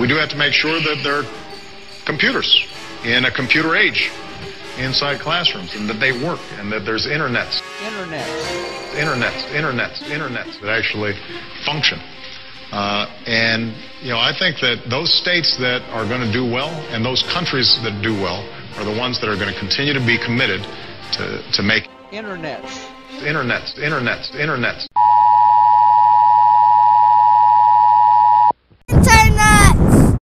We do have to make sure that there are computers in a computer age inside classrooms and that they work and that there's internets, Internets. internets, internets, internets that actually function. Uh, and, you know, I think that those states that are going to do well and those countries that do well are the ones that are going to continue to be committed to, to make Internets. internets, internets, internets.